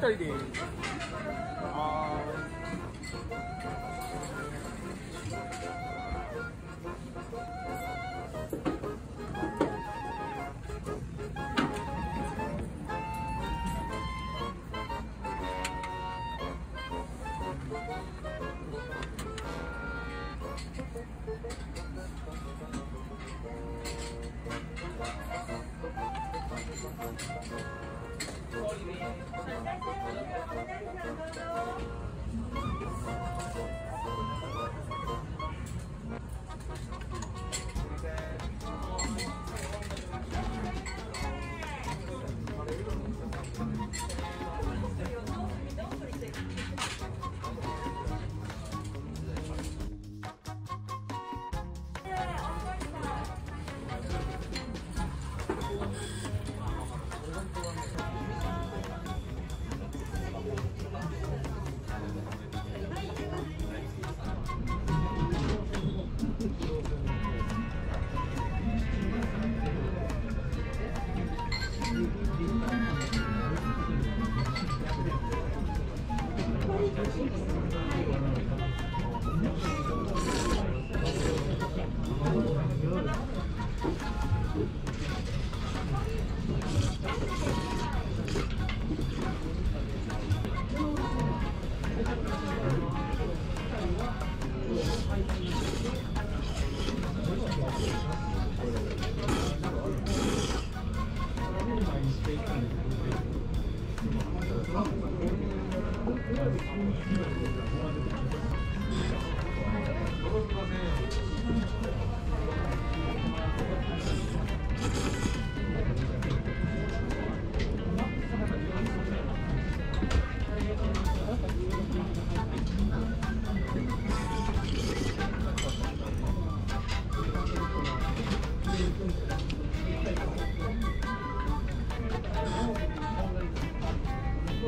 这一啊。